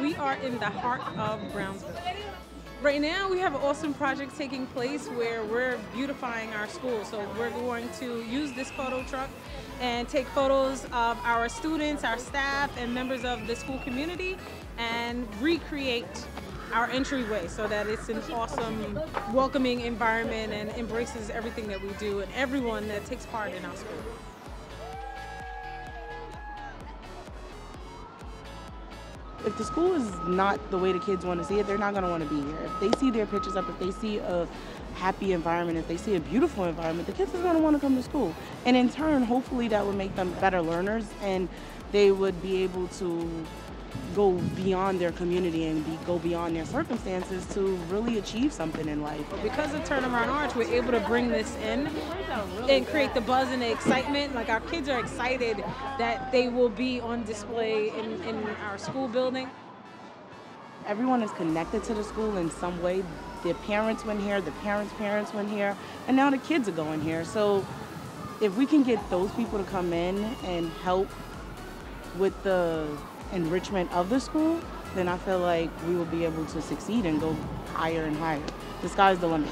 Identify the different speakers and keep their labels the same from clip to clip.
Speaker 1: we are in the heart of Brownsville. Right now, we have an awesome project taking place where we're beautifying our school. So we're going to use this photo truck and take photos of our students, our staff, and members of the school community and recreate our entryway so that it's an awesome, welcoming environment and embraces everything that we do and everyone that takes part in our school.
Speaker 2: If the school is not the way the kids want to see it, they're not going to want to be here. If they see their pictures up, if they see a happy environment, if they see a beautiful environment, the kids are going to want to come to school. And in turn, hopefully that would make them better learners and they would be able to go beyond their community and be, go beyond their circumstances to really achieve something in life.
Speaker 1: Because of Turnaround Arts, we're able to bring this in and create the buzz and the excitement. Like our kids are excited that they will be on display in, in our school building.
Speaker 2: Everyone is connected to the school in some way. Their parents went here, the parents' parents went here, and now the kids are going here. So if we can get those people to come in and help with the enrichment of the school, then I feel like we will be able to succeed and go higher and higher. The sky's the limit.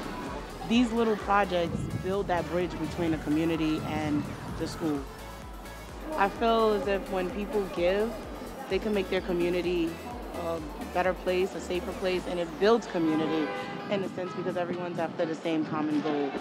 Speaker 2: These little projects build that bridge between the community and the school. I feel as if when people give, they can make their community a better place, a safer place, and it builds community in a sense because everyone's after the same common goal.